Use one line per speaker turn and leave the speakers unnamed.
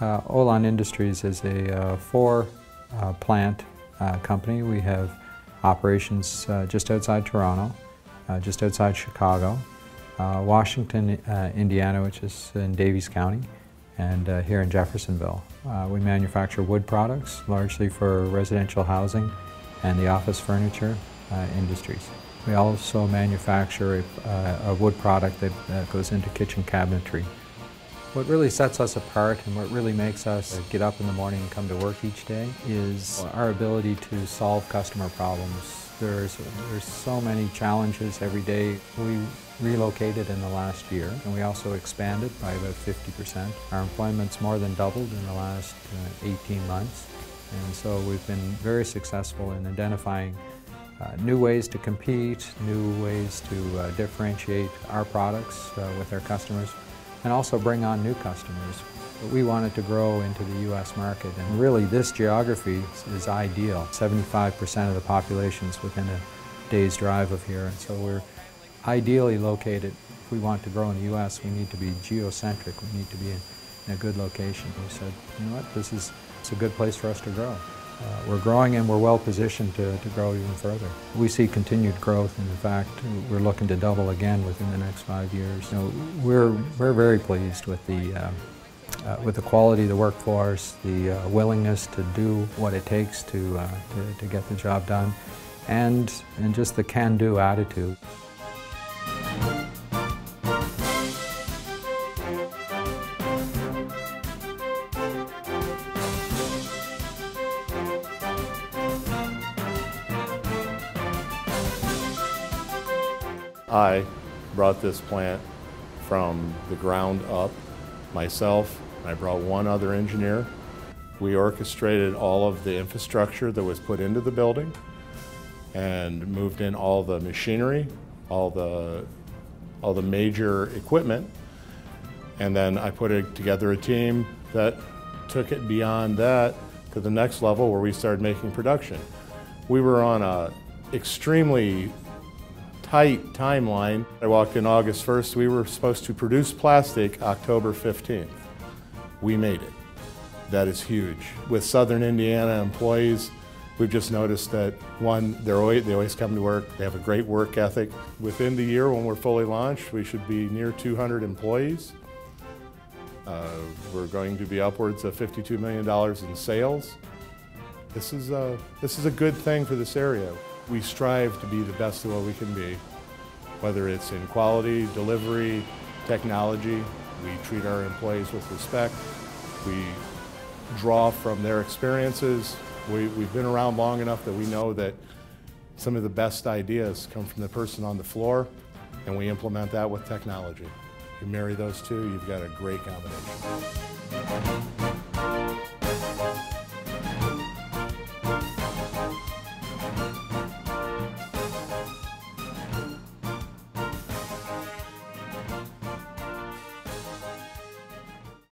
Uh, Olon Industries is a uh, four uh, plant uh, company. We have operations uh, just outside Toronto, uh, just outside Chicago, Washington, Indiana, which is in Daviess County, and here in Jeffersonville. we manufacture wood products, largely for residential housing and the office furniture industries. We also manufacture a, a wood product that, that goes into kitchen cabinetry. What really sets us apart and what really makes us get up in the morning and come to work each day is our ability to solve customer problems. There's, there's so many challenges every day. We relocated in the last year and we also expanded by about 50%. Our employment's more than doubled in the last uh, 18 months and so we've been very successful in identifying uh, new ways to compete, new ways to uh, differentiate our products uh, with our customers and also bring on new customers. But we wanted to grow into the U.S. market, and really this geography is ideal. 75% of the population is within a day's drive of here, and so we're ideally located. If we want to grow in the U.S., we need to be geocentric. We need to be in, a good location. We said, you know what, this is it's a good place for us to grow. Uh, we're growing and we're well positioned to, to grow even further. We see continued growth and in fact we're looking to double again within the next five years. Know, we're, we're very pleased with the, uh, uh, with the quality of the workforce, the uh, willingness to do what it takes to, uh, to, to get the job done and, and just the can-do attitude.
I brought this plant from the ground up myself. I brought one other engineer. We orchestrated all of the infrastructure that was put into the building and moved in all the machinery, all the, all the major equipment. And then I put it, together a team that took it beyond that to the next level where we started making production. We were on a extremely tight timeline. I walked in August 1st. We were supposed to produce plastic October 15th. We made it. That is huge. With Southern Indiana employees, we've just noticed that one, they're always, they always come to work. They have a great work ethic. Within the year, when we're fully launched, we should be near 200 employees. Uh, we're going to be upwards of $52 million in sales. This is, a, this is a good thing for this area. We strive to be the best of what we can be, whether it's in quality, delivery, technology. We treat our employees with respect. We draw from their experiences. We, we've been around long enough that we know that some of the best ideas come from the person on the floor, and we implement that with technology. You marry those two, you've got a great combination.